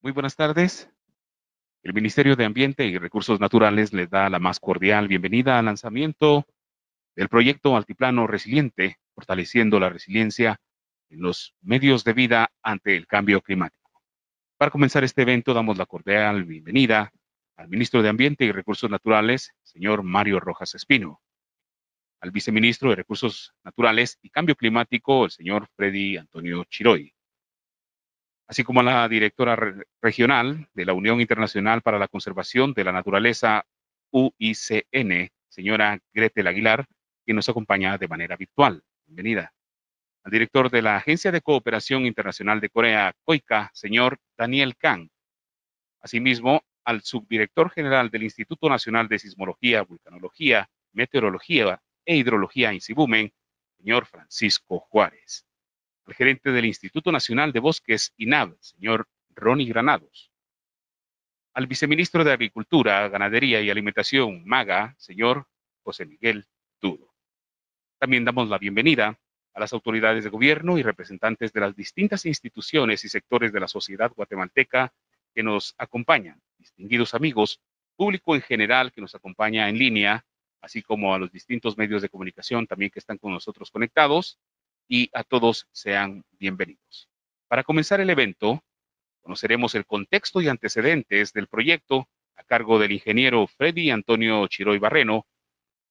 Muy buenas tardes. El Ministerio de Ambiente y Recursos Naturales les da la más cordial bienvenida al lanzamiento del proyecto Altiplano Resiliente, fortaleciendo la resiliencia en los medios de vida ante el cambio climático. Para comenzar este evento, damos la cordial bienvenida al Ministro de Ambiente y Recursos Naturales, señor Mario Rojas Espino, al Viceministro de Recursos Naturales y Cambio Climático, el señor Freddy Antonio Chiroy, así como a la directora regional de la Unión Internacional para la Conservación de la Naturaleza, UICN, señora Gretel Aguilar, que nos acompaña de manera virtual. Bienvenida. Al director de la Agencia de Cooperación Internacional de Corea, COICA, señor Daniel Kang. Asimismo, al subdirector general del Instituto Nacional de Sismología, Vulcanología, Meteorología e Hidrología, INSIBUMEN, señor Francisco Juárez al gerente del Instituto Nacional de Bosques, INAB, señor Ronnie Granados, al viceministro de Agricultura, Ganadería y Alimentación, MAGA, señor José Miguel Duro. También damos la bienvenida a las autoridades de gobierno y representantes de las distintas instituciones y sectores de la sociedad guatemalteca que nos acompañan, distinguidos amigos, público en general que nos acompaña en línea, así como a los distintos medios de comunicación también que están con nosotros conectados, y a todos sean bienvenidos. Para comenzar el evento, conoceremos el contexto y antecedentes del proyecto a cargo del ingeniero Freddy Antonio Chiroy Barreno,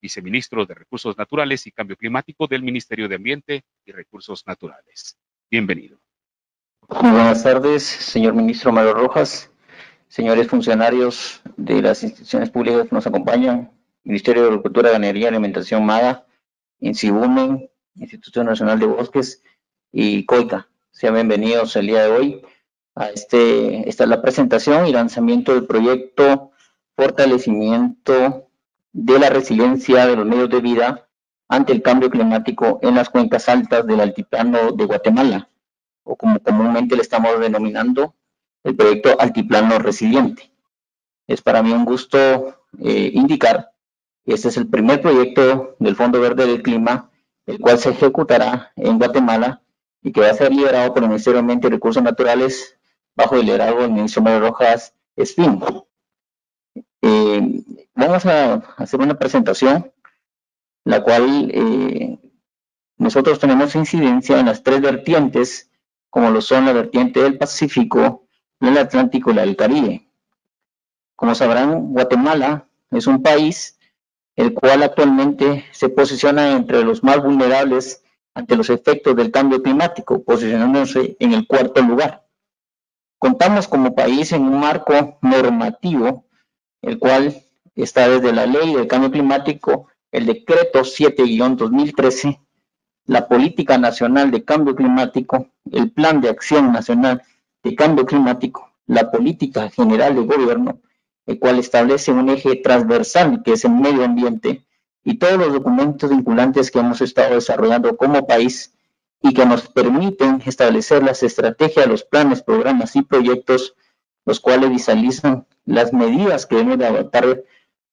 viceministro de Recursos Naturales y Cambio Climático del Ministerio de Ambiente y Recursos Naturales. Bienvenido. buenas tardes, señor ministro Mario Rojas, señores funcionarios de las instituciones públicas que nos acompañan, Ministerio de Agricultura, Ganadería y Alimentación MAGA, INSIBUMEN, Instituto Nacional de Bosques y COICA. Sean bienvenidos el día de hoy a este, esta es la presentación y lanzamiento del proyecto Fortalecimiento de la Resiliencia de los Medios de Vida ante el Cambio Climático en las cuencas altas del Altiplano de Guatemala, o como comúnmente le estamos denominando, el proyecto Altiplano Resiliente. Es para mí un gusto eh, indicar que este es el primer proyecto del Fondo Verde del Clima el cual se ejecutará en Guatemala y que va a ser liderado por el Ministerio de Recursos Naturales bajo el liderazgo del ministro Mario Rojas Espín. Eh, vamos a hacer una presentación, la cual eh, nosotros tenemos incidencia en las tres vertientes, como lo son la vertiente del Pacífico, el Atlántico y la del Caribe. Como sabrán, Guatemala es un país el cual actualmente se posiciona entre los más vulnerables ante los efectos del cambio climático, posicionándose en el cuarto lugar. Contamos como país en un marco normativo, el cual está desde la ley del cambio climático, el decreto 7-2013, la política nacional de cambio climático, el plan de acción nacional de cambio climático, la política general de gobierno, el cual establece un eje transversal que es el medio ambiente y todos los documentos vinculantes que hemos estado desarrollando como país y que nos permiten establecer las estrategias, los planes, programas y proyectos, los cuales visualizan las medidas que debemos de adoptar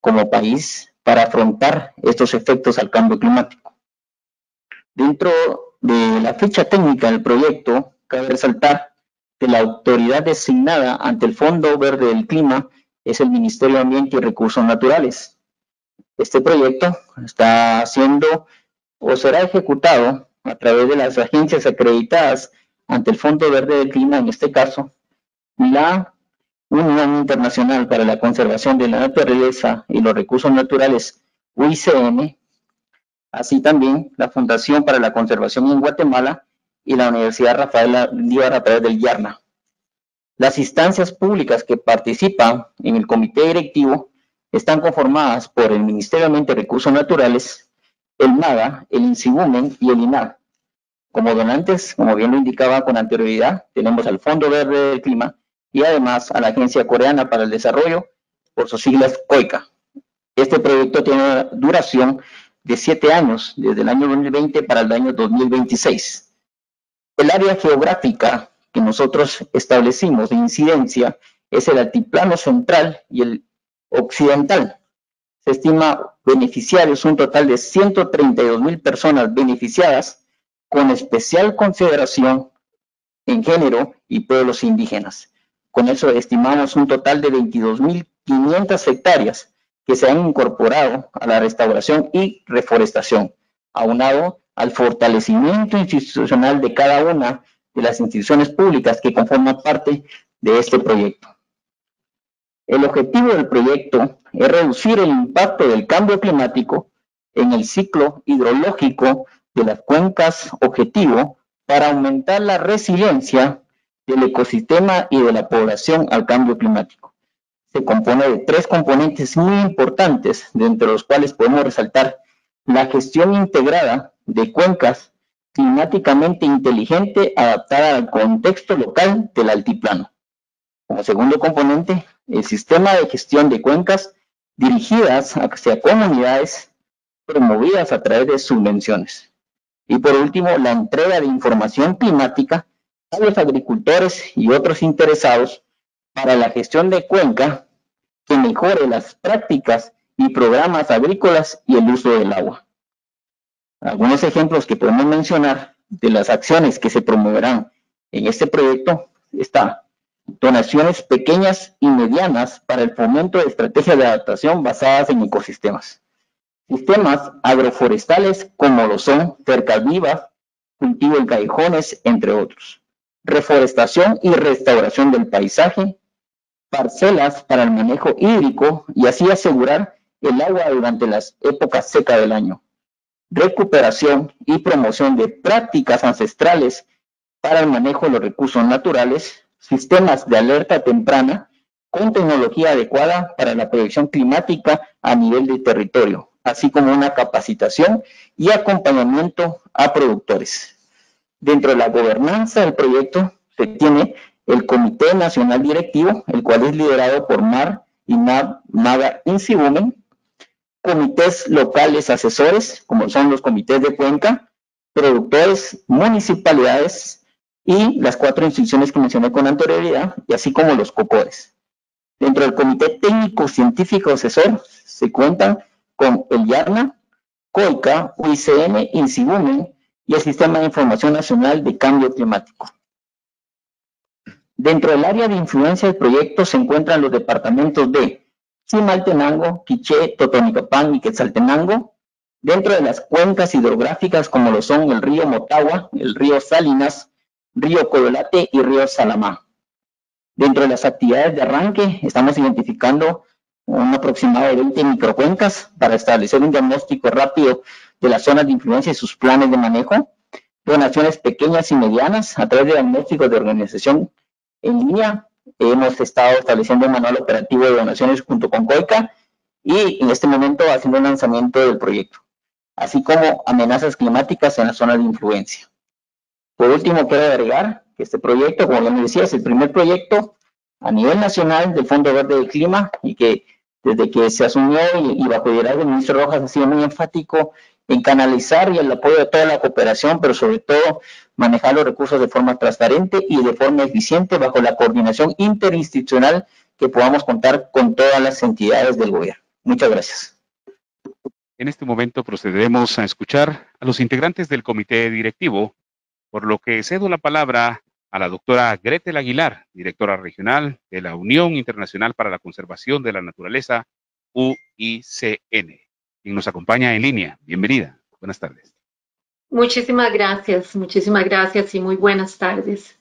como país para afrontar estos efectos al cambio climático. Dentro de la ficha técnica del proyecto, cabe resaltar que la autoridad designada ante el Fondo Verde del Clima es el Ministerio de Ambiente y Recursos Naturales. Este proyecto está siendo o será ejecutado a través de las agencias acreditadas ante el Fondo Verde del Clima, en este caso, la Unión Internacional para la Conservación de la Naturaleza y los Recursos Naturales, UICN, así también la Fundación para la Conservación en Guatemala y la Universidad Rafaela Díaz a través del YARNA. Las instancias públicas que participan en el comité directivo están conformadas por el Ministerio de Ambiente y Recursos Naturales, el MAGA, el INSIBUMEN y el INAG. Como donantes, como bien lo indicaba con anterioridad, tenemos al Fondo Verde del Clima y además a la Agencia Coreana para el Desarrollo, por sus siglas COICA. Este proyecto tiene una duración de siete años, desde el año 2020 para el año 2026. El área geográfica que nosotros establecimos de incidencia es el altiplano central y el occidental. Se estima beneficiarios, un total de 132 mil personas beneficiadas, con especial consideración en género y pueblos indígenas. Con eso estimamos un total de 22.500 hectáreas que se han incorporado a la restauración y reforestación, aunado al fortalecimiento institucional de cada una de las instituciones públicas que conforman parte de este proyecto. El objetivo del proyecto es reducir el impacto del cambio climático en el ciclo hidrológico de las cuencas objetivo para aumentar la resiliencia del ecosistema y de la población al cambio climático. Se compone de tres componentes muy importantes, de entre los cuales podemos resaltar la gestión integrada de cuencas climáticamente inteligente adaptada al contexto local del altiplano. Como segundo componente, el sistema de gestión de cuencas dirigidas hacia comunidades promovidas a través de subvenciones. Y por último, la entrega de información climática a los agricultores y otros interesados para la gestión de cuenca que mejore las prácticas y programas agrícolas y el uso del agua. Algunos ejemplos que podemos mencionar de las acciones que se promoverán en este proyecto está donaciones pequeñas y medianas para el fomento de estrategias de adaptación basadas en ecosistemas. Sistemas agroforestales como lo son cercas vivas, cultivo en callejones, entre otros. Reforestación y restauración del paisaje, parcelas para el manejo hídrico y así asegurar el agua durante las épocas secas del año. Recuperación y promoción de prácticas ancestrales para el manejo de los recursos naturales, sistemas de alerta temprana con tecnología adecuada para la proyección climática a nivel de territorio, así como una capacitación y acompañamiento a productores. Dentro de la gobernanza del proyecto se tiene el Comité Nacional Directivo, el cual es liderado por MAR y MAGA Insibumen, comités locales asesores, como son los comités de cuenca, productores, municipalidades y las cuatro instituciones que mencioné con anterioridad, y así como los COCODES. Dentro del Comité Técnico Científico Asesor se cuentan con el YARNA, COICA, UICN, INSIBUMEN y el Sistema de Información Nacional de Cambio Climático. Dentro del área de influencia del proyecto se encuentran los departamentos de Chimaltenango, Quiché, Totonicapán y Quetzaltenango, dentro de las cuencas hidrográficas como lo son el río Motagua, el río Salinas, río Coyolate y río Salamá. Dentro de las actividades de arranque estamos identificando un aproximado de 20 microcuencas para establecer un diagnóstico rápido de las zonas de influencia y sus planes de manejo, donaciones pequeñas y medianas a través de diagnósticos de organización en línea. Hemos estado estableciendo un manual operativo de donaciones junto con COICA y en este momento haciendo un lanzamiento del proyecto, así como amenazas climáticas en la zona de influencia. Por último, quiero agregar que este proyecto, como ya me decía, es el primer proyecto a nivel nacional del Fondo Verde del Clima y que desde que se asumió y, bajo liderazgo del ministro Rojas ha sido muy enfático en canalizar y el apoyo de toda la cooperación, pero sobre todo manejar los recursos de forma transparente y de forma eficiente bajo la coordinación interinstitucional que podamos contar con todas las entidades del gobierno. Muchas gracias. En este momento procederemos a escuchar a los integrantes del comité directivo, por lo que cedo la palabra a la doctora Gretel Aguilar, directora regional de la Unión Internacional para la Conservación de la Naturaleza, UICN, quien nos acompaña en línea. Bienvenida. Buenas tardes. Muchísimas gracias, muchísimas gracias y muy buenas tardes.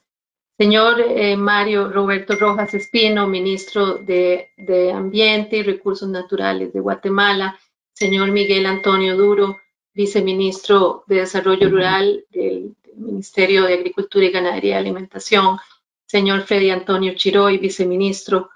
Señor eh, Mario Roberto Rojas Espino, ministro de, de Ambiente y Recursos Naturales de Guatemala, señor Miguel Antonio Duro, viceministro de Desarrollo Rural del Ministerio de Agricultura y Ganadería y Alimentación, señor Freddy Antonio Chiroy, viceministro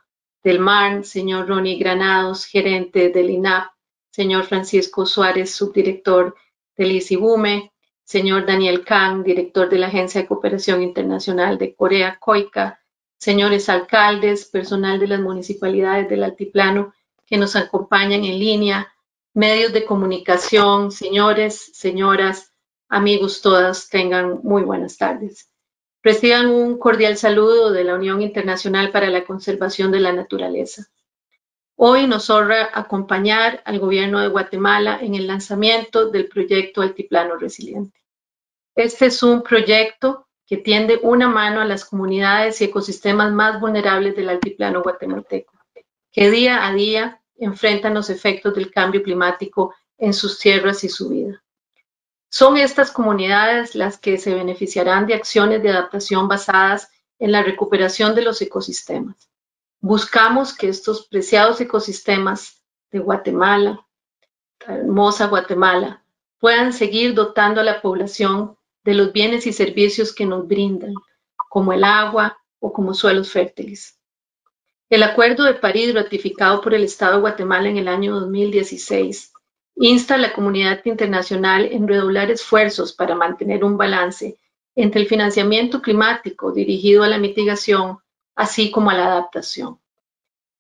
del MARN, señor Ronnie Granados, gerente del INAP, señor Francisco Suárez, subdirector del ICIBUME, señor Daniel Kang, director de la Agencia de Cooperación Internacional de Corea, COICA, señores alcaldes, personal de las municipalidades del Altiplano que nos acompañan en línea, medios de comunicación, señores, señoras, amigos todas, tengan muy buenas tardes. Reciban un cordial saludo de la Unión Internacional para la Conservación de la Naturaleza. Hoy nos honra acompañar al Gobierno de Guatemala en el lanzamiento del proyecto Altiplano Resiliente. Este es un proyecto que tiende una mano a las comunidades y ecosistemas más vulnerables del altiplano guatemalteco, que día a día enfrentan los efectos del cambio climático en sus tierras y su vida. Son estas comunidades las que se beneficiarán de acciones de adaptación basadas en la recuperación de los ecosistemas. Buscamos que estos preciados ecosistemas de Guatemala, hermosa Guatemala, puedan seguir dotando a la población de los bienes y servicios que nos brindan, como el agua o como suelos fértiles. El Acuerdo de París, ratificado por el Estado de Guatemala en el año 2016, insta a la comunidad internacional en redoblar esfuerzos para mantener un balance entre el financiamiento climático dirigido a la mitigación, así como a la adaptación.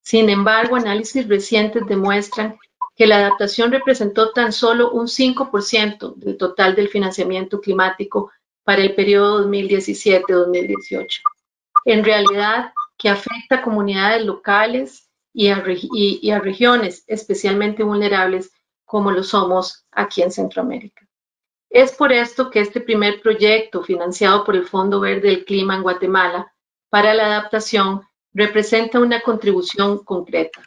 Sin embargo, análisis recientes demuestran que la adaptación representó tan solo un 5% del total del financiamiento climático para el periodo 2017-2018. En realidad, que afecta a comunidades locales y a, y a regiones especialmente vulnerables como lo somos aquí en Centroamérica. Es por esto que este primer proyecto, financiado por el Fondo Verde del Clima en Guatemala para la adaptación, representa una contribución concreta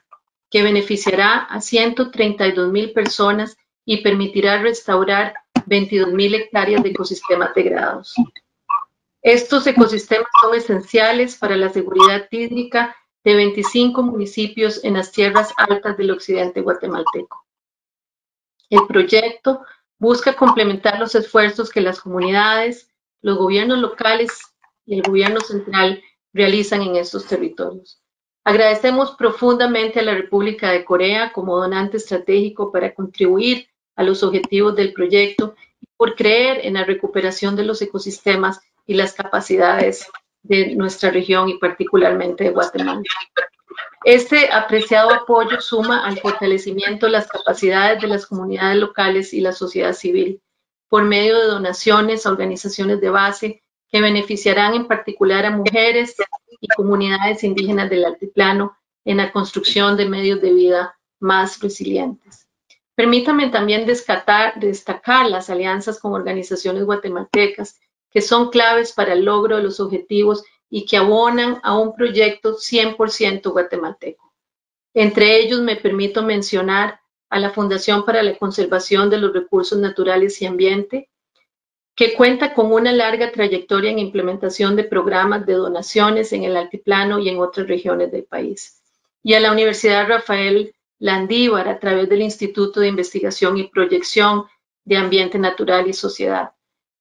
que beneficiará a 132 mil personas y permitirá restaurar 22 mil hectáreas de ecosistemas degradados. Estos ecosistemas son esenciales para la seguridad hídrica de 25 municipios en las tierras altas del occidente guatemalteco. El proyecto busca complementar los esfuerzos que las comunidades, los gobiernos locales y el gobierno central realizan en estos territorios. Agradecemos profundamente a la República de Corea como donante estratégico para contribuir a los objetivos del proyecto y por creer en la recuperación de los ecosistemas y las capacidades de nuestra región y particularmente de Guatemala. Este apreciado apoyo suma al fortalecimiento de las capacidades de las comunidades locales y la sociedad civil por medio de donaciones a organizaciones de base que beneficiarán en particular a mujeres y comunidades indígenas del altiplano en la construcción de medios de vida más resilientes. Permítame también destacar, las alianzas con organizaciones guatemaltecas que son claves para el logro de los objetivos y que abonan a un proyecto 100% guatemalteco. Entre ellos me permito mencionar a la Fundación para la Conservación de los Recursos Naturales y Ambiente, que cuenta con una larga trayectoria en implementación de programas de donaciones en el altiplano y en otras regiones del país. Y a la Universidad Rafael Landívar a través del Instituto de Investigación y Proyección de Ambiente Natural y Sociedad,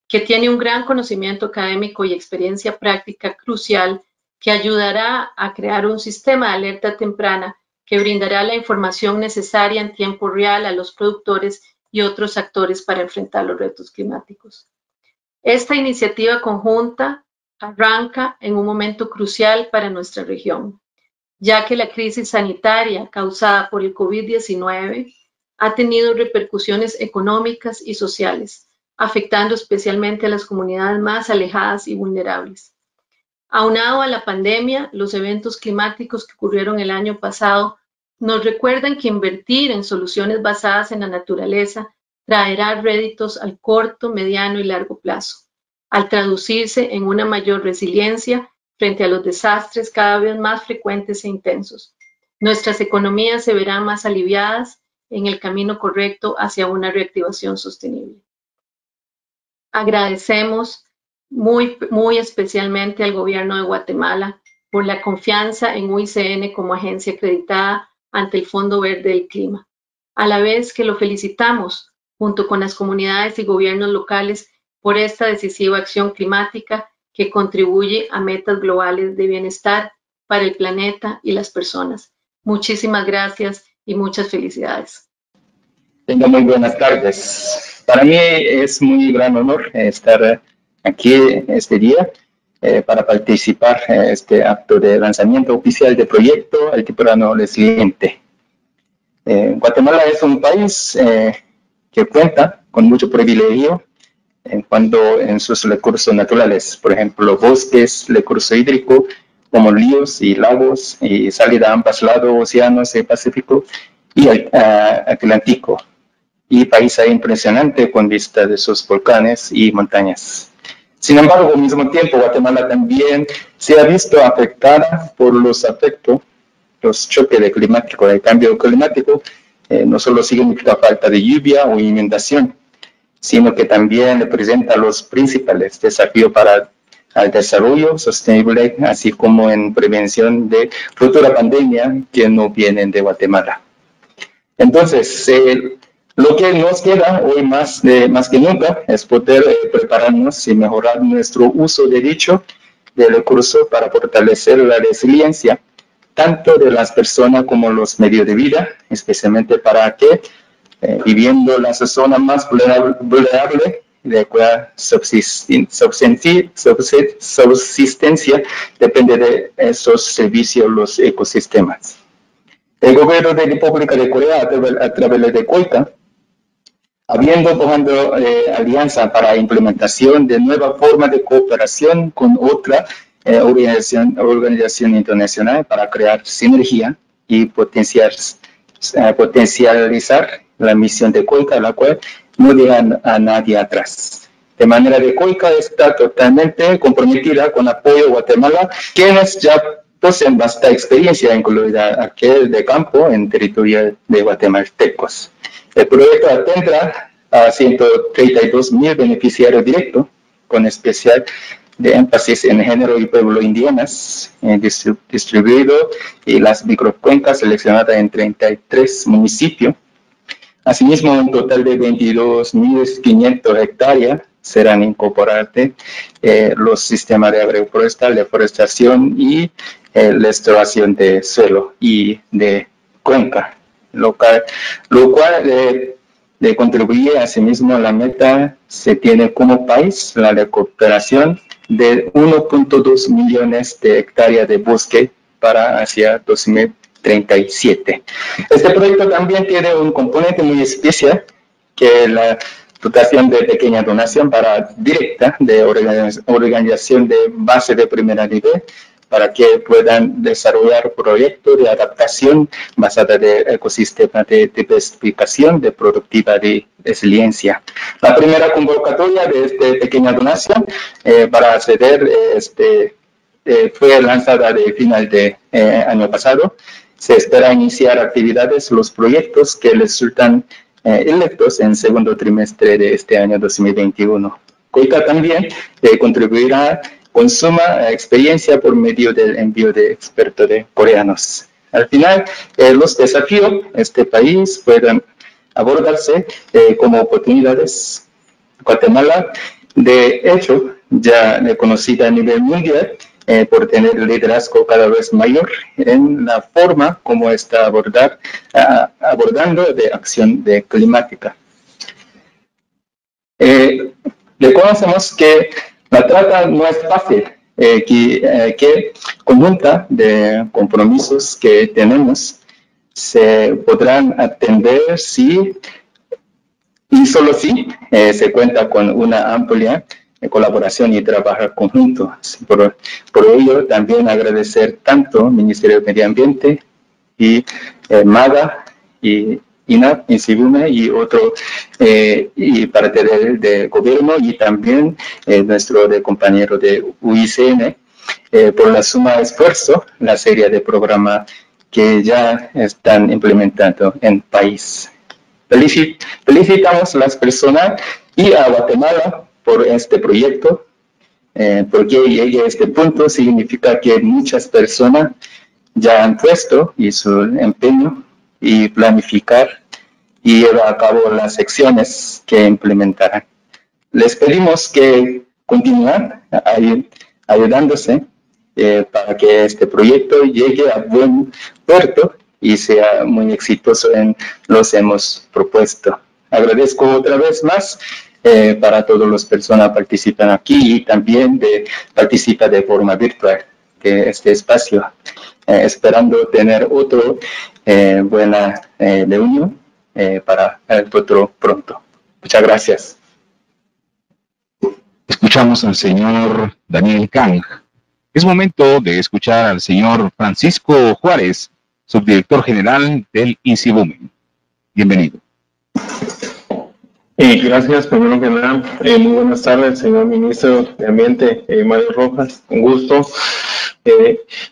que tiene un gran conocimiento académico y experiencia práctica crucial que ayudará a crear un sistema de alerta temprana que brindará la información necesaria en tiempo real a los productores y otros actores para enfrentar los retos climáticos. Esta iniciativa conjunta arranca en un momento crucial para nuestra región, ya que la crisis sanitaria causada por el COVID-19 ha tenido repercusiones económicas y sociales, afectando especialmente a las comunidades más alejadas y vulnerables. Aunado a la pandemia, los eventos climáticos que ocurrieron el año pasado nos recuerdan que invertir en soluciones basadas en la naturaleza traerá réditos al corto, mediano y largo plazo, al traducirse en una mayor resiliencia frente a los desastres cada vez más frecuentes e intensos. Nuestras economías se verán más aliviadas en el camino correcto hacia una reactivación sostenible. Agradecemos muy, muy especialmente al gobierno de Guatemala por la confianza en UICN como agencia acreditada ante el Fondo Verde del Clima, a la vez que lo felicitamos junto con las comunidades y gobiernos locales por esta decisiva acción climática que contribuye a metas globales de bienestar para el planeta y las personas. Muchísimas gracias y muchas felicidades. Tenga muy buenas tardes. Para mí es muy gran honor estar aquí este día eh, para participar en este acto de lanzamiento oficial del proyecto Altiplano Resiliente. Eh, Guatemala es un país eh, que cuenta con mucho privilegio en cuanto en sus recursos naturales, por ejemplo, bosques, recurso hídrico, como ríos y lagos, y salida a ambos lados, océanos, el Pacífico y el Atlántico, y paisaje impresionante con vista de sus volcanes y montañas. Sin embargo, al mismo tiempo, Guatemala también se ha visto afectada por los afectos, los choques de climático, del cambio climático, eh, no solo significa falta de lluvia o inundación, sino que también representa los principales desafíos para el desarrollo sostenible, así como en prevención de futura pandemia que no vienen de Guatemala. Entonces, eh, lo que nos queda hoy más, más que nunca es poder eh, prepararnos y mejorar nuestro uso de dicho de recurso para fortalecer la resiliencia tanto de las personas como los medios de vida, especialmente para que eh, viviendo la zona más vulnerable de cuya subsistencia depende de esos servicios, los ecosistemas. El gobierno de la República de Corea, a través de COICA, habiendo tomado eh, alianza para implementación de nueva forma de cooperación con otra eh, organización, organización internacional para crear sinergia y potenciar, eh, potencializar la misión de COICA, la cual no dejan a nadie atrás. De manera que COICA está totalmente comprometida con apoyo a Guatemala, quienes ya poseen vasta experiencia, incluida aquel de campo en territorio de guatemaltecos. El proyecto atendrá a 132 mil beneficiarios directos, con especial de énfasis en género y pueblo indígenas, eh, distribuido y las microcuencas seleccionadas en 33 municipios. Asimismo, un total de 22.500 hectáreas serán incorporadas eh, los sistemas de agroforestal, deforestación y eh, la exploración de suelo y de cuenca, lo cual, lo cual eh, de contribuye asimismo a la meta se tiene como país la recuperación de 1.2 millones de hectáreas de bosque para hacia 2037. Este proyecto también tiene un componente muy especial, que es la dotación de pequeña donación para directa de organización de base de primer nivel para que puedan desarrollar proyectos de adaptación basada en ecosistemas de diversificación de productiva de resiliencia. La primera convocatoria de esta pequeña donación eh, para acceder este, eh, fue lanzada de final de eh, año pasado. Se espera iniciar actividades, los proyectos que resultan electos en segundo trimestre de este año 2021. COICA también contribuirá con suma experiencia por medio del envío de expertos de coreanos. Al final, eh, los desafíos de este país pueden abordarse eh, como oportunidades. Guatemala, de hecho, ya reconocida a nivel mundial eh, por tener liderazgo cada vez mayor en la forma como está abordar, abordando de acción de climática. reconocemos que la trata no es fácil, eh, que, eh, que conjunta de compromisos que tenemos se podrán atender si y solo si eh, se cuenta con una amplia colaboración y trabajo conjunto. Por, por ello, también agradecer tanto al Ministerio de Medio Ambiente y MADA y INAP, INSIBUME y otro eh, y parte del, gobierno y también eh, nuestro de compañero de UICN eh, por la suma de esfuerzo, la serie de programas que ya están implementando en país. felicitamos a las personas y a Guatemala por este proyecto, porque llegue a este punto significa que muchas personas ya han puesto y su empeño y planificar y llevar a cabo las secciones que implementarán. Les pedimos que continúen ayudándose eh, para que este proyecto llegue a buen puerto y sea muy exitoso en los hemos propuesto. Agradezco otra vez más eh, para todas las personas que participan aquí y también de participar de forma virtual de este espacio, eh, esperando tener otro buena reunión eh, para el futuro pronto. Muchas gracias. Escuchamos al señor Daniel Kang. Es momento de escuchar al señor Francisco Juárez, subdirector general del INSIBUMEN. Bienvenido. Eh, gracias, primero que nada. Eh, muy buenas tardes, señor ministro de Ambiente, eh, Mario Rojas. Un gusto.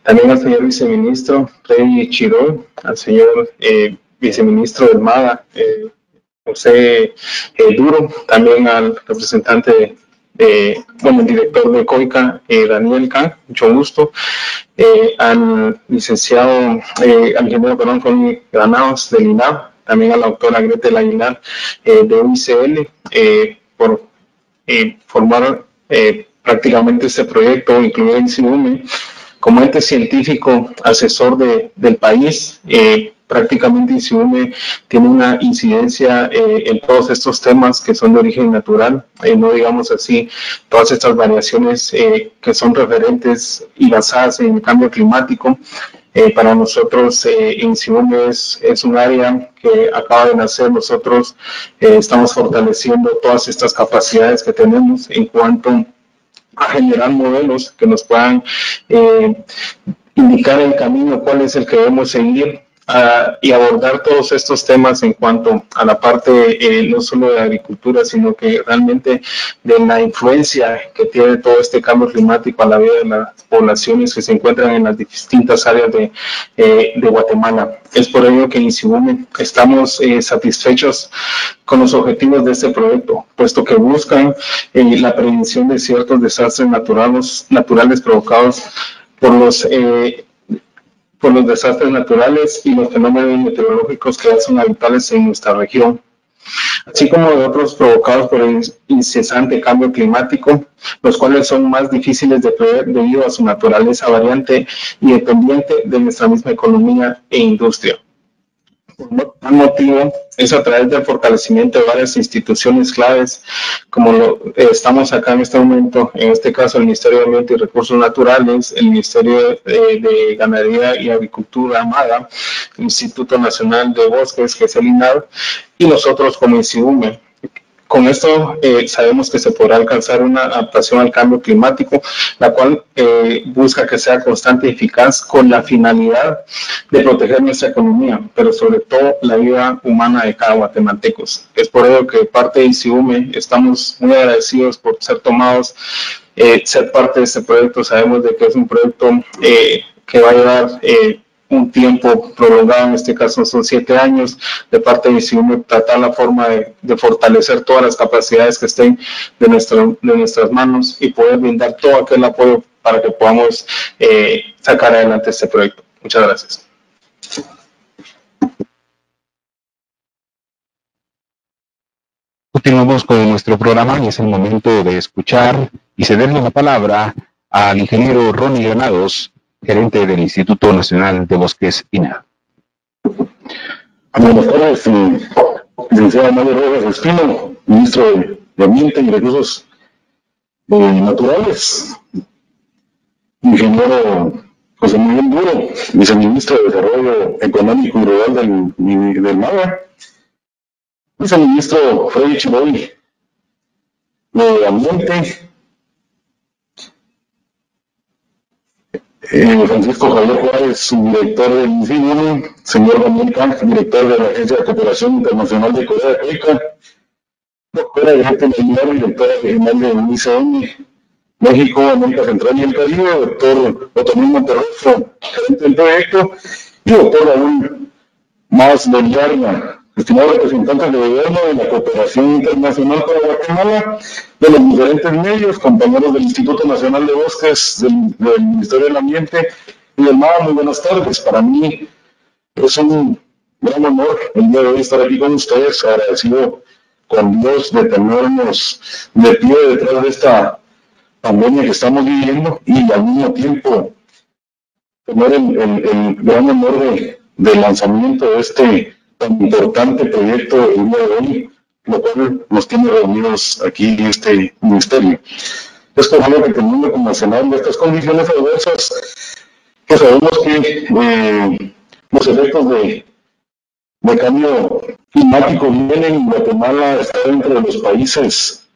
también al señor viceministro Rey Chirón, al señor viceministro del MADA, José Duro, también al representante bueno, el director de COICA, Daniel Kahn, mucho gusto, al licenciado, al ingeniero perdón, Granados del INAV, también a la doctora Gretel Aguilar eh, de UICL eh, por eh, formar prácticamente este proyecto, incluido INSIUME, como ente científico asesor de, del país. Prácticamente INSIUME tiene una incidencia en todos estos temas que son de origen natural, no digamos así, todas estas variaciones que son referentes y basadas en el cambio climático eh, para nosotros, eh, es, es, un área que acaba de nacer. Nosotros eh, estamos fortaleciendo todas estas capacidades que tenemos en cuanto a generar modelos que nos puedan eh, indicar el camino, cuál es el que debemos seguir y abordar todos estos temas en cuanto a la parte eh, no solo de agricultura, sino que realmente de la influencia que tiene todo este cambio climático a la vida de las poblaciones que se encuentran en las distintas áreas de, eh, Guatemala. Es por ello que en Isibume estamos eh, satisfechos con los objetivos de este proyecto, puesto que buscan la prevención de ciertos desastres naturales, naturales provocados por los eh, por los desastres naturales y los fenómenos meteorológicos que ya son habituales en nuestra región, así como de otros provocados por el incesante cambio climático, los cuales son más difíciles de prever debido a su naturaleza variante y dependiente de nuestra misma economía e industria. Tal motivo, es a través del fortalecimiento de varias instituciones claves, como lo, eh, estamos acá en este momento, en este caso el Ministerio de Ambiente y Recursos Naturales, el Ministerio de, Ganadería y Agricultura, AMADA, el Instituto Nacional de Bosques, que es el INAR, y nosotros como INSIUME, con esto eh, sabemos que se podrá alcanzar una adaptación al cambio climático, la cual eh, busca que sea constante y eficaz con la finalidad de proteger nuestra economía, pero sobre todo la vida humana de cada guatemalteco. Es por ello que parte de ICIUME estamos muy agradecidos por ser tomados, eh, ser parte de este proyecto. Sabemos de que es un proyecto que va a llevar un tiempo prolongado, en este caso son siete años, de parte de Visión, tratar la forma de, fortalecer todas las capacidades que estén de, de nuestras manos y poder brindar todo aquel apoyo para que podamos eh, sacar adelante este proyecto. Muchas gracias. Continuamos con nuestro programa y es el momento de escuchar y cederle la palabra al ingeniero Ronnie Granados, gerente del Instituto Nacional de Bosques INA. Buenas tardes, licenciado Mario Rojas Espino, ministro de, Ambiente y Recursos eh, Naturales, ingeniero José Miguel Duro, viceministro de Desarrollo Económico y Rural del, del MAGA, viceministro Freddy Chiboy de Ambiente, Eh, Francisco Javier Juárez, director del INSINUM, señor Daniel Kang, director de la Agencia de Cooperación Internacional de Corea de Rica, doctora Gerente Militar, directora regional de UNICEN, México, América Central y el Caribe, doctor Otomín Monterroso, gerente del proyecto, y doctor Raúl Más Yarna, estimados representantes de gobierno de la cooperación internacional para Guatemala, de los diferentes medios, compañeros del Instituto Nacional de Bosques, del, Ministerio del Ambiente y del muy buenas tardes. Para mí es un gran honor el día de hoy estar aquí con ustedes, agradecido con Dios de tenernos de pie detrás de esta pandemia que estamos viviendo y al mismo tiempo tener el, gran honor de, del lanzamiento de este tan importante proyecto el día de lo cual nos tiene reunidos aquí en este ministerio. Es probable que teniendo como escenario estas condiciones adversas, que sabemos que eh, los efectos de, cambio climático vienen Guatemala está dentro de los países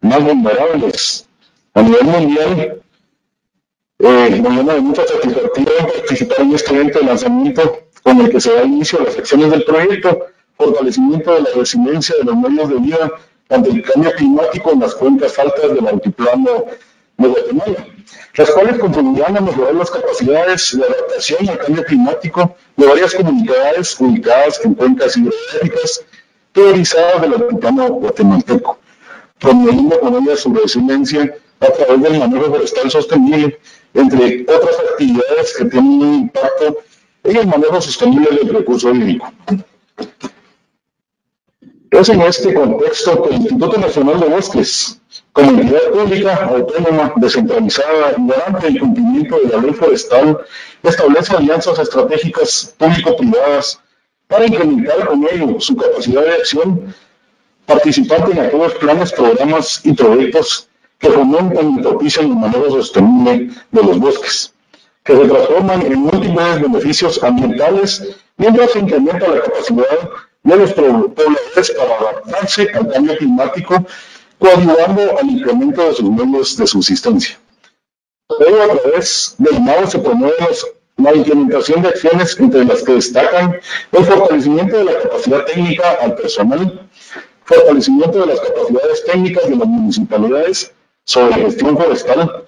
más vulnerables a nivel mundial. Eh, me llena de mucha satisfacción participar en este evento lanzamiento con el que se da inicio a las acciones del proyecto, fortalecimiento de la resiliencia de los medios de vida ante el cambio climático en las cuencas altas del altiplano de Guatemala, las cuales contribuirán a mejorar las capacidades de adaptación al cambio climático de varias comunidades ubicadas en cuencas hidrográficas priorizadas del altiplano guatemalteco, promoviendo con ellas su resiliencia a través del manejo forestal sostenible, entre otras actividades que tienen un impacto en el manejo sostenible del recurso hídrico. Es en este contexto que el Instituto Nacional de Bosques, como entidad pública, autónoma, descentralizada y garante del cumplimiento de la ley forestal, establece alianzas estratégicas público-privadas para incrementar con ello su capacidad de acción, participando en aquellos planes, programas y proyectos que fomentan y propician el manejo sostenible de los bosques, que se transforman en múltiples beneficios ambientales mientras se incrementa la capacidad de los pobladores para adaptarse al cambio climático, coadyuvando al incremento de sus medios de subsistencia. Pero a través del MAO se promueve la implementación de acciones entre las que destacan el fortalecimiento de la capacidad técnica al personal, fortalecimiento de las capacidades técnicas de las municipalidades sobre gestión forestal,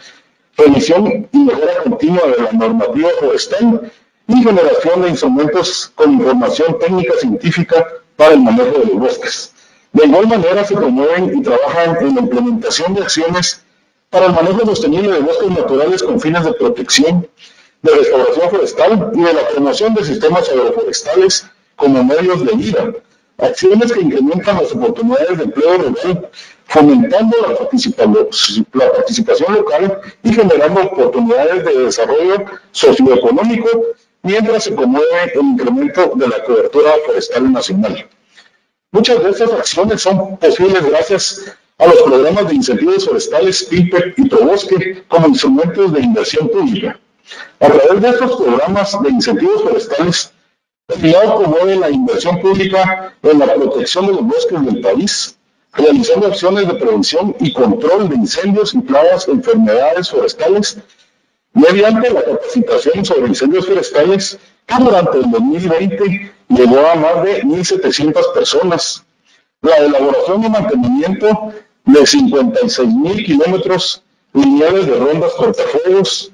revisión y mejora continua de la normativa forestal y generación de instrumentos con información técnica científica para el manejo de los bosques. De igual manera se promueven y trabajan en la implementación de acciones para el manejo sostenible de bosques naturales con fines de protección, de restauración forestal y de la promoción de sistemas agroforestales como medios de vida, acciones que incrementan las oportunidades de empleo rural, fomentando la, participación local y generando oportunidades de desarrollo socioeconómico mientras se promueve el incremento de la cobertura forestal nacional. Muchas de estas acciones son posibles gracias a los programas de incentivos forestales PIPEC y ProBosque como instrumentos de inversión pública. A través de estos programas de incentivos forestales, el FIAO promueve la inversión pública en la protección de los bosques del país, realizando acciones de prevención y control de incendios y plagas, enfermedades forestales mediante la capacitación sobre incendios forestales que durante el 2020 llegó a más de 1.700 personas, la elaboración y mantenimiento de 56.000 kilómetros lineales de rondas cortafuegos,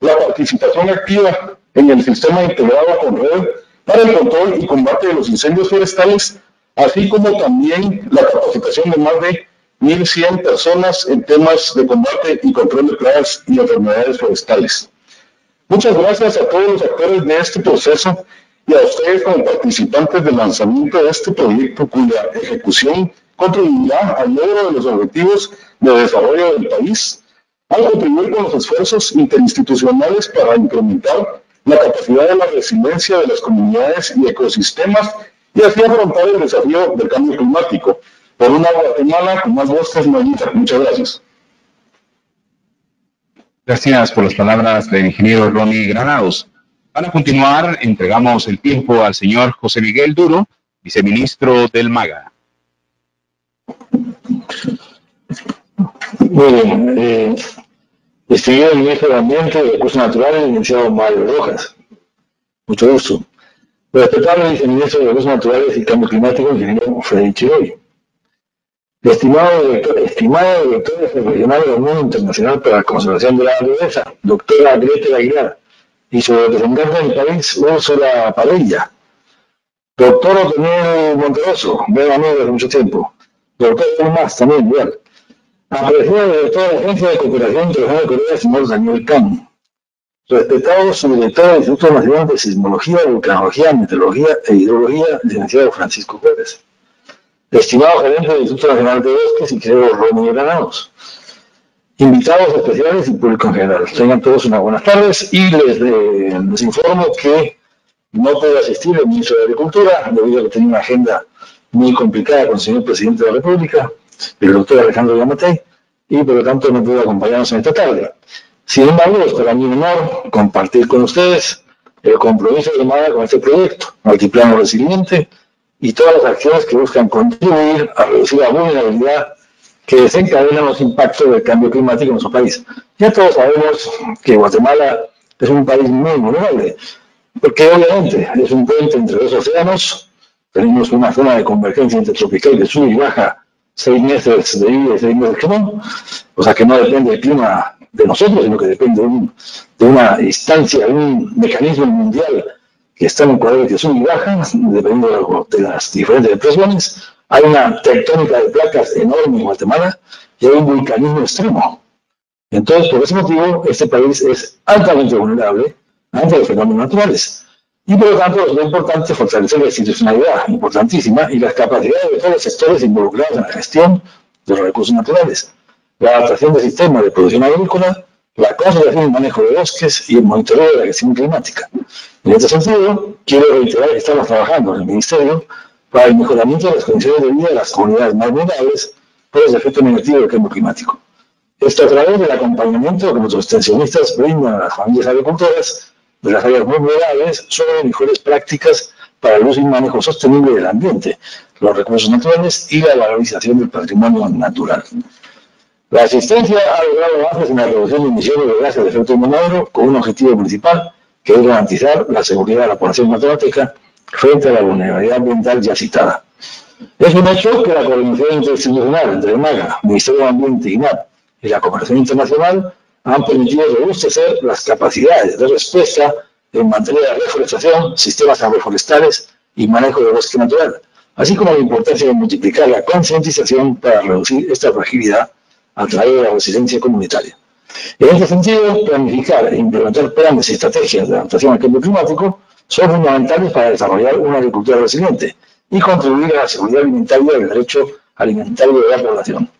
la participación activa en el sistema integrado con red para el control y combate de los incendios forestales, así como también la capacitación de más de 1.100 personas en temas de combate y control de plagas y enfermedades forestales. Muchas gracias a todos los actores de este proceso y a ustedes como participantes del lanzamiento de este proyecto cuya ejecución contribuirá al logro de los objetivos de desarrollo del país, al contribuir con los esfuerzos interinstitucionales para incrementar la capacidad de la resiliencia de las comunidades y ecosistemas y así afrontar el desafío del cambio climático por una Guatemala con más bosques malditas. Muchas gracias. Gracias por las palabras del ingeniero Ronnie Granados. Para continuar, entregamos el tiempo al señor José Miguel Duro, viceministro del MAGA. Muy bien. Eh, distinguido ministro de Ambiente y Recursos Naturales, licenciado Mario Rojas. Mucho gusto. Respetable viceministro de Recursos Naturales y Cambio Climático, ingeniero Freddy Chiroy. Estimado director, estimado director regional del Mundo Internacional para la Conservación de la Naturaleza, doctora Greta Aguilar, y su representante del país, Úrsula Padilla. Doctor Daniel Monteroso, veo amigo desde mucho tiempo. Doctor más también, igual. Apreciado director de la Agencia de Cooperación Internacional de Corea, señor Daniel Kang. Respetado subdirector del Instituto Nacional de Sismología, Vulcanología, Meteorología e Hidrología, licenciado Francisco Pérez estimado gerente del Instituto Nacional de Bosques, y creo Ronnie Granados. Invitados especiales y público en general. Tengan todos unas buenas tardes y les, les informo que no puede asistir el ministro de Agricultura debido a que tenía una agenda muy complicada con el señor presidente de la República, el doctor Alejandro Yamatei, y por lo tanto no puede acompañarnos en esta tarde. Sin embargo, es para mí un honor compartir con ustedes el compromiso de MADA con este proyecto, Altiplano Resiliente, y todas las acciones que buscan contribuir a reducir la vulnerabilidad que desencadenan los impactos del cambio climático en nuestro país. Ya todos sabemos que Guatemala es un país muy vulnerable, porque obviamente es un puente entre dos océanos, tenemos una zona de convergencia intertropical que sube y baja seis meses de lluvia y seis meses que no, o sea que no depende del clima de nosotros, sino que depende de, una instancia, de un mecanismo mundial que está en cuadros muy bajas, dependiendo de, las diferentes depresiones. Hay una tectónica de placas enorme en Guatemala y hay un vulcanismo extremo. Entonces, por ese motivo, este país es altamente vulnerable ante los fenómenos naturales. Y por lo tanto, muy importante fortalecer la institucionalidad, importantísima, y las capacidades de todos los sectores involucrados en la gestión de los recursos naturales la adaptación del sistema de producción agrícola, la conservación y manejo de bosques y el monitoreo de la gestión climática. En este sentido, quiero reiterar que estamos trabajando en el Ministerio para el mejoramiento de las condiciones de vida de las comunidades más vulnerables por los efectos negativos del cambio climático. Esto a través del acompañamiento que nuestros extensionistas brindan a las familias agricultoras de las áreas vulnerables sobre mejores prácticas para el uso y manejo sostenible del ambiente, los recursos naturales y la valorización del patrimonio natural. La asistencia ha logrado avances en la reducción de emisiones de gases de efecto invernadero con un objetivo principal, que es garantizar la seguridad de la población matemática frente a la vulnerabilidad ambiental ya citada. Es un hecho que la coordinación interinstitucional entre el MAGA, Ministerio de Ambiente, INAP y la cooperación internacional han permitido robustecer las capacidades de respuesta en materia de reforestación, sistemas agroforestales y manejo de bosque natural, así como la importancia de multiplicar la concientización para reducir esta fragilidad a través de la residencia comunitaria. En este sentido, planificar e implementar planes y estrategias de adaptación al cambio climático son fundamentales para desarrollar una agricultura resiliente y contribuir a la seguridad alimentaria y el derecho alimentario de la población.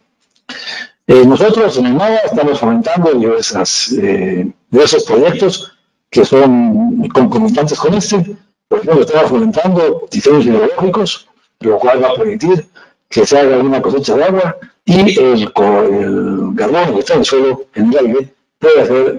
Eh, nosotros en el MAGA estamos fomentando diversas, eh, diversos proyectos que son concomitantes con este. Por ejemplo, estamos fomentando diseños ideológicos, lo cual va a permitir que se haga una cosecha de agua y el, el que está en el suelo, en el aire, puede ser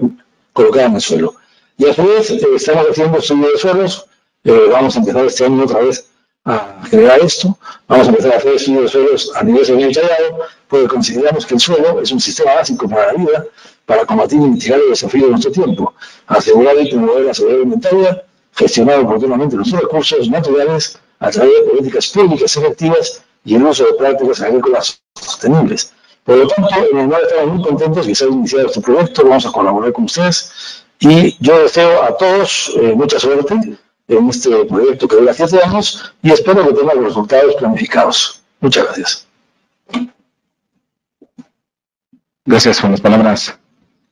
colocado en el suelo. Y a su vez eh, estamos haciendo estudios de suelos, eh, vamos a empezar este año otra vez a generar esto, vamos a empezar a hacer estudios de suelos a nivel detallado, porque consideramos que el suelo es un sistema básico para la vida, para combatir y mitigar los desafíos de nuestro tiempo, asegurar y promover la seguridad alimentaria, gestionar oportunamente los recursos naturales a través de políticas públicas efectivas y el uso de prácticas agrícolas sostenibles. Por lo tanto, en el MAR estamos muy contentos que se haya iniciado este proyecto, vamos a colaborar con ustedes y yo deseo a todos eh, mucha suerte en este proyecto que dura siete años y espero que tenga los resultados planificados. Muchas gracias. Gracias por las palabras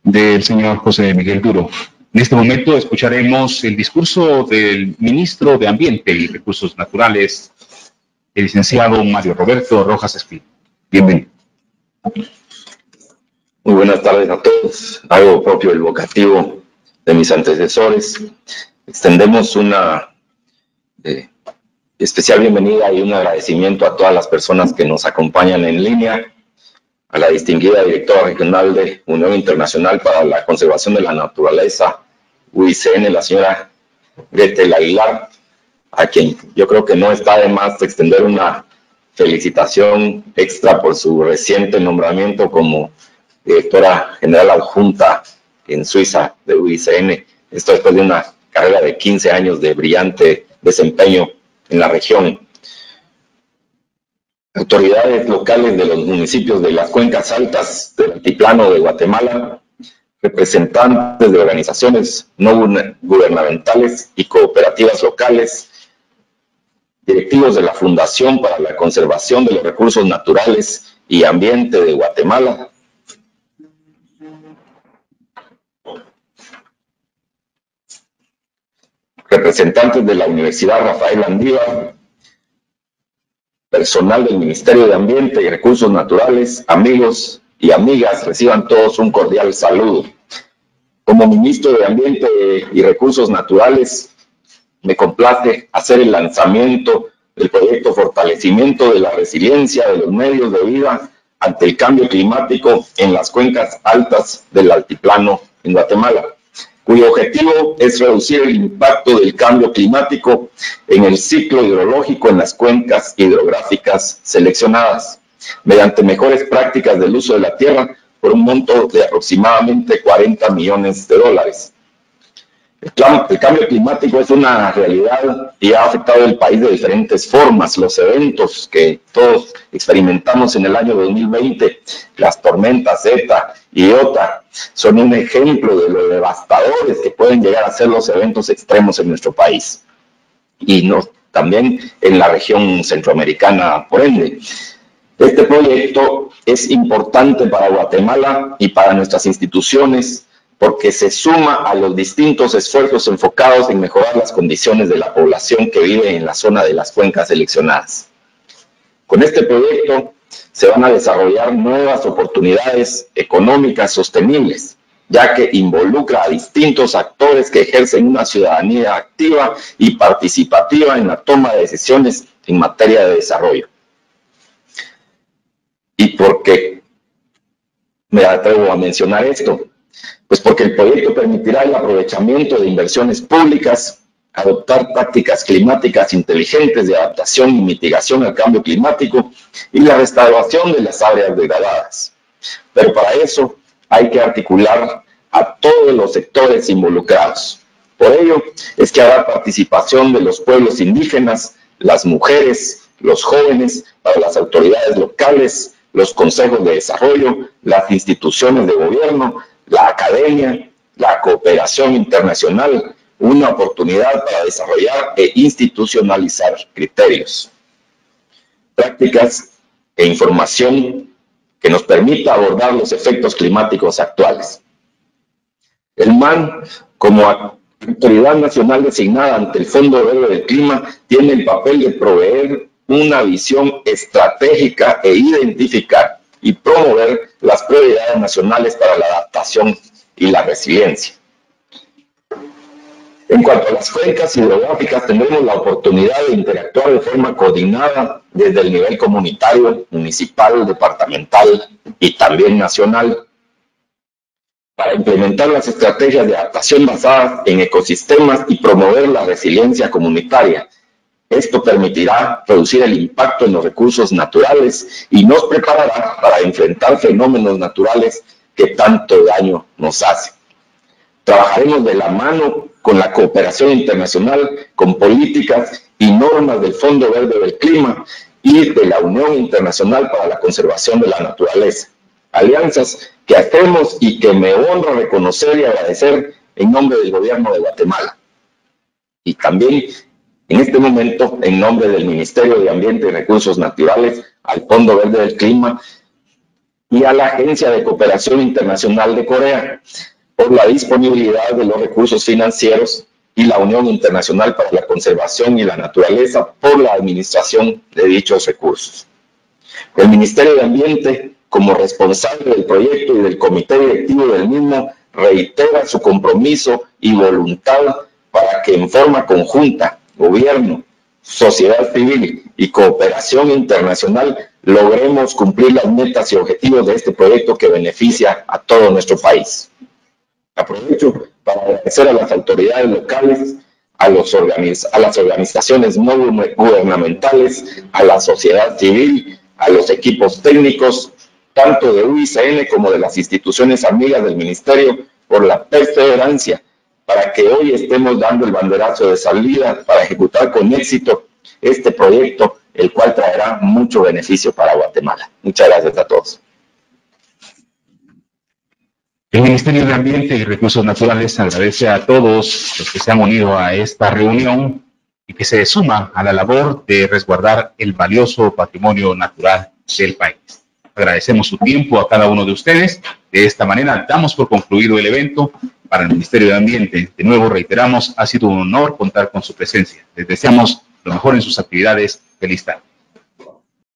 del señor José Miguel Duro. En este momento escucharemos el discurso del ministro de Ambiente y Recursos Naturales, el licenciado Mario Roberto Rojas Espín. Bienvenido. Muy buenas tardes a todos. Hago propio el vocativo de mis antecesores. Extendemos una eh, especial bienvenida y un agradecimiento a todas las personas que nos acompañan en línea, a la distinguida directora regional de Unión Internacional para la Conservación de la Naturaleza, UICN, la señora Gretel Aguilar, a quien yo creo que no está de más extender una felicitación extra por su reciente nombramiento como directora general adjunta en Suiza de UICN. Esto después de una carrera de 15 años de brillante desempeño en la región. Autoridades locales de los municipios de las cuencas altas del altiplano de Guatemala, representantes de organizaciones no gubernamentales y cooperativas locales, directivos de la Fundación para la Conservación de los Recursos Naturales y Ambiente de Guatemala, representantes de la Universidad Rafael Andívar, personal del Ministerio de Ambiente y Recursos Naturales, amigos y amigas, reciban todos un cordial saludo. Como ministro de Ambiente y Recursos Naturales, me complace hacer el lanzamiento del proyecto Fortalecimiento de la Resiliencia de los Medios de Vida ante el Cambio Climático en las cuencas altas del Altiplano en Guatemala, cuyo objetivo es reducir el impacto del cambio climático en el ciclo hidrológico en las cuencas hidrográficas seleccionadas, mediante mejores prácticas del uso de la tierra por un monto de aproximadamente 40 millones de dólares. El, cambio climático es una realidad y ha afectado el país de diferentes formas. Los eventos que todos experimentamos en el año 2020, las tormentas Zeta y Ota, son un ejemplo de lo devastadores que pueden llegar a ser los eventos extremos en nuestro país. Y no, también en la región centroamericana, por ende. Este proyecto es importante para Guatemala y para nuestras instituciones porque se suma a los distintos esfuerzos enfocados en mejorar las condiciones de la población que vive en la zona de las cuencas seleccionadas. Con este proyecto se van a desarrollar nuevas oportunidades económicas sostenibles, ya que involucra a distintos actores que ejercen una ciudadanía activa y participativa en la toma de decisiones en materia de desarrollo. ¿Y por qué me atrevo a mencionar esto? Pues porque el proyecto permitirá el aprovechamiento de inversiones públicas, adoptar tácticas climáticas inteligentes de adaptación y mitigación al cambio climático y la restauración de las áreas degradadas. Pero para eso hay que articular a todos los sectores involucrados. Por ello es que habrá participación de los pueblos indígenas, las mujeres, los jóvenes, para las autoridades locales, los consejos de desarrollo, las instituciones de gobierno, la academia, la cooperación internacional, una oportunidad para desarrollar e institucionalizar criterios, prácticas e información que nos permita abordar los efectos climáticos actuales. El MAN, como autoridad nacional designada ante el Fondo Verde del Clima, tiene el papel de proveer una visión estratégica e identificar y promover las prioridades nacionales para la adaptación y la resiliencia. En cuanto a las cuencas hidrográficas, tendremos la oportunidad de interactuar de forma coordinada desde el nivel comunitario, municipal, departamental y también nacional para implementar las estrategias de adaptación basadas en ecosistemas y promover la resiliencia comunitaria esto permitirá reducir el impacto en los recursos naturales y nos preparará para enfrentar fenómenos naturales que tanto daño nos hacen. Trabajaremos de la mano con la cooperación internacional, con políticas y normas del Fondo Verde del Clima y de la Unión Internacional para la Conservación de la Naturaleza. Alianzas que hacemos y que me honra reconocer y agradecer en nombre del gobierno de Guatemala. Y también en este momento, en nombre del Ministerio de Ambiente y Recursos Naturales, al Fondo Verde del Clima y a la Agencia de Cooperación Internacional de Corea, por la disponibilidad de los recursos financieros y la Unión Internacional para la Conservación y la Naturaleza por la administración de dichos recursos. El Ministerio de Ambiente, como responsable del proyecto y del comité directivo del mismo, reitera su compromiso y voluntad para que en forma conjunta gobierno, sociedad civil y cooperación internacional logremos cumplir las metas y objetivos de este proyecto que beneficia a todo nuestro país. Aprovecho para agradecer a las autoridades locales, a, los a las organizaciones no gubernamentales, a la sociedad civil, a los equipos técnicos, tanto de UICN como de las instituciones amigas del Ministerio, por la perseverancia para que hoy estemos dando el banderazo de salida para ejecutar con éxito este proyecto, el cual traerá mucho beneficio para Guatemala. Muchas gracias a todos. El Ministerio de Ambiente y Recursos Naturales agradece a todos los que se han unido a esta reunión y que se suman a la labor de resguardar el valioso patrimonio natural del país. Agradecemos su tiempo a cada uno de ustedes. De esta manera damos por concluido el evento para el Ministerio de Ambiente. De nuevo reiteramos, ha sido un honor contar con su presencia. Les deseamos lo mejor en sus actividades. Feliz tarde.